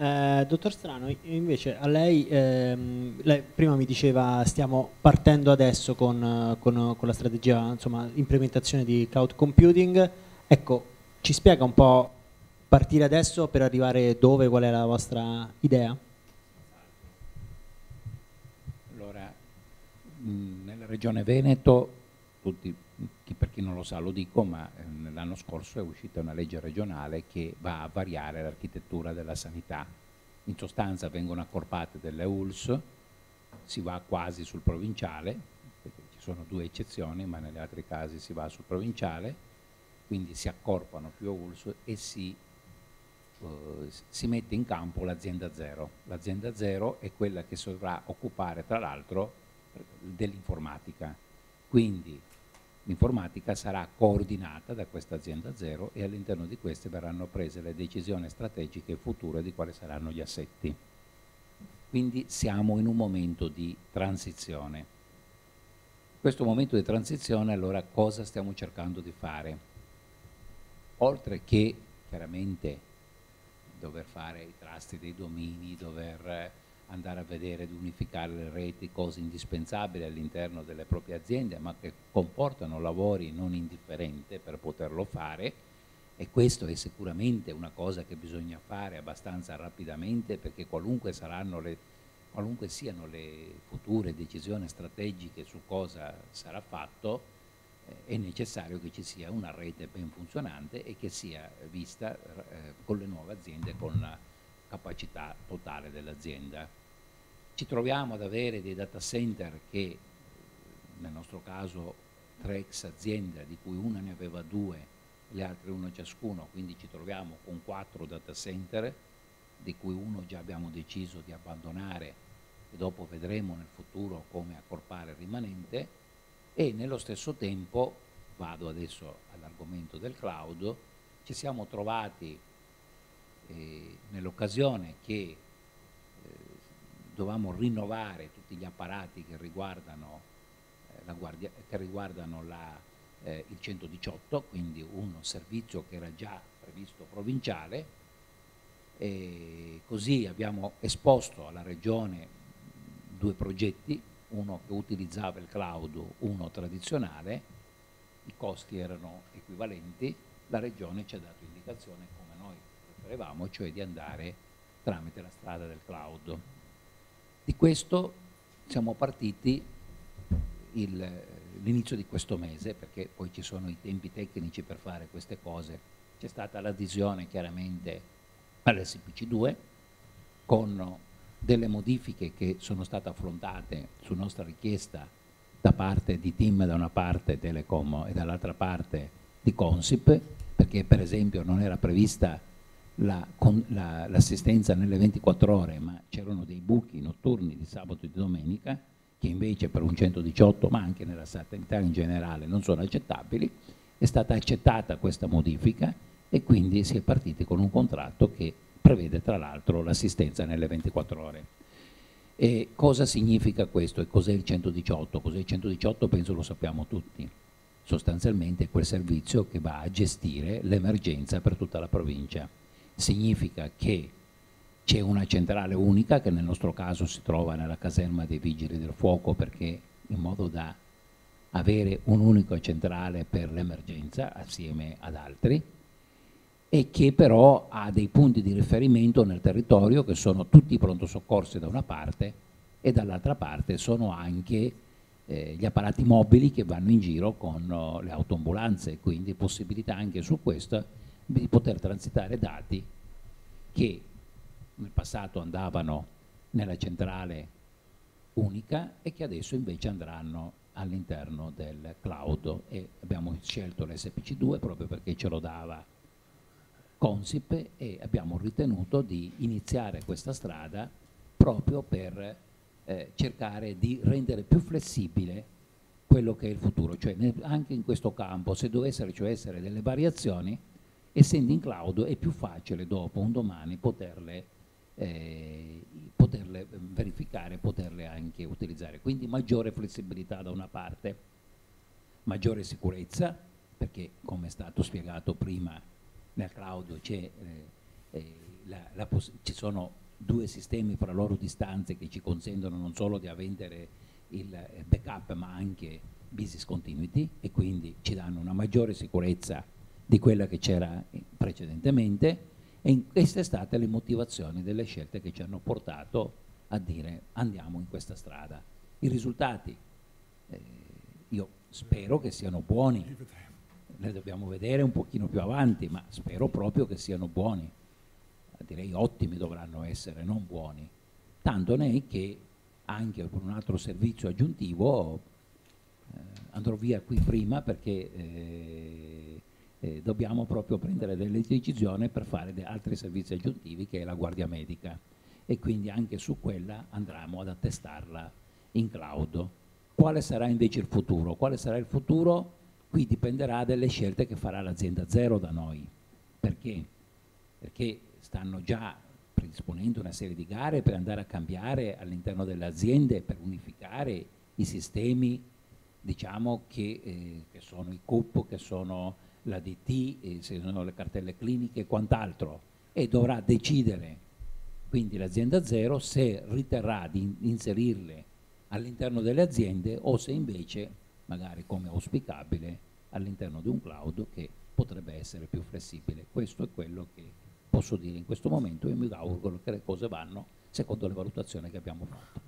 Eh, dottor Strano, invece a lei, ehm, lei, prima mi diceva stiamo partendo adesso con, con, con la strategia, insomma, implementazione di cloud computing. Ecco, ci spiega un po' partire adesso per arrivare dove, qual è la vostra idea? Allora, nella regione Veneto, tutti, per chi non lo sa lo dico, ma eh, l'anno scorso è uscita una legge regionale che va a variare l'architettura della sanità. In sostanza vengono accorpate delle ULS, si va quasi sul provinciale, perché ci sono due eccezioni, ma negli altri casi si va sul provinciale, quindi si accorpano più ULS e si Uh, si mette in campo l'azienda zero. L'azienda zero è quella che dovrà occupare tra l'altro dell'informatica. Quindi l'informatica sarà coordinata da questa azienda zero e all'interno di queste verranno prese le decisioni strategiche future di quali saranno gli assetti. Quindi siamo in un momento di transizione. Questo momento di transizione allora cosa stiamo cercando di fare? Oltre che chiaramente dover fare i trasti dei domini, dover andare a vedere di unificare le reti, cose indispensabili all'interno delle proprie aziende, ma che comportano lavori non indifferenti per poterlo fare e questo è sicuramente una cosa che bisogna fare abbastanza rapidamente perché qualunque, le, qualunque siano le future decisioni strategiche su cosa sarà fatto, eh, è necessario che ci sia una rete ben funzionante e che sia vista eh, con le nuove aziende con la capacità totale dell'azienda. Ci troviamo ad avere dei data center che, nel nostro caso, tre ex aziende, di cui una ne aveva due, le altre uno ciascuno, quindi ci troviamo con quattro data center, di cui uno già abbiamo deciso di abbandonare e dopo vedremo nel futuro come accorpare il rimanente e nello stesso tempo, vado adesso all'argomento del cloud, ci siamo trovati eh, nell'occasione che dovevamo rinnovare tutti gli apparati che riguardano, eh, la guardia, che riguardano la, eh, il 118, quindi un servizio che era già previsto provinciale, e così abbiamo esposto alla Regione due progetti, uno che utilizzava il cloud, uno tradizionale, i costi erano equivalenti, la Regione ci ha dato indicazione come noi preferevamo, cioè di andare tramite la strada del cloud. Di questo siamo partiti l'inizio di questo mese, perché poi ci sono i tempi tecnici per fare queste cose. C'è stata l'adesione chiaramente all'SPC2 con delle modifiche che sono state affrontate su nostra richiesta da parte di team da una parte Telecom e dall'altra parte di Consip, perché per esempio non era prevista l'assistenza la, nelle 24 ore, ma c'erano buchi notturni di sabato e di domenica che invece per un 118, ma anche nella sanità in generale, non sono accettabili, è stata accettata questa modifica e quindi si è partiti con un contratto che prevede tra l'altro l'assistenza nelle 24 ore. E cosa significa questo e cos'è il 118? Cos'è il 118 penso lo sappiamo tutti. Sostanzialmente è quel servizio che va a gestire l'emergenza per tutta la provincia significa che c'è una centrale unica che nel nostro caso si trova nella caserma dei vigili del fuoco perché in modo da avere un unico centrale per l'emergenza assieme ad altri e che però ha dei punti di riferimento nel territorio che sono tutti i pronto soccorsi da una parte e dall'altra parte sono anche eh, gli apparati mobili che vanno in giro con oh, le autoambulanze, quindi possibilità anche su questo di poter transitare dati che nel passato andavano nella centrale unica e che adesso invece andranno all'interno del cloud. E abbiamo scelto l'SPC2 proprio perché ce lo dava Consip e abbiamo ritenuto di iniziare questa strada proprio per eh, cercare di rendere più flessibile quello che è il futuro, cioè anche in questo campo se dovessero cioè essere delle variazioni essendo in cloud è più facile dopo, un domani, poterle, eh, poterle verificare, poterle anche utilizzare. Quindi maggiore flessibilità da una parte, maggiore sicurezza, perché come è stato spiegato prima nel cloud eh, eh, la, la ci sono due sistemi fra loro distanze che ci consentono non solo di avere il backup ma anche business continuity e quindi ci danno una maggiore sicurezza di quella che c'era precedentemente e queste state le motivazioni delle scelte che ci hanno portato a dire andiamo in questa strada. I risultati eh, io spero che siano buoni, le dobbiamo vedere un pochino più avanti, ma spero proprio che siano buoni, direi ottimi dovranno essere, non buoni. Tanto ne è che anche per un altro servizio aggiuntivo eh, andrò via qui prima perché eh, eh, dobbiamo proprio prendere delle decisioni per fare altri servizi aggiuntivi che è la guardia medica e quindi anche su quella andremo ad attestarla in cloud. Quale sarà invece il futuro? Quale sarà il futuro? Qui dipenderà dalle scelte che farà l'azienda zero da noi. Perché? Perché stanno già predisponendo una serie di gare per andare a cambiare all'interno delle aziende, per unificare i sistemi diciamo, che, eh, che, sono i CUP, che sono l'ADT, eh, se sono le cartelle cliniche e quant'altro e dovrà decidere quindi l'azienda zero se riterrà di inserirle all'interno delle aziende o se invece, magari come auspicabile, all'interno di un cloud che potrebbe essere più flessibile. Questo è quello che posso dire in questo momento e mi auguro che le cose vanno secondo le valutazioni che abbiamo fatto.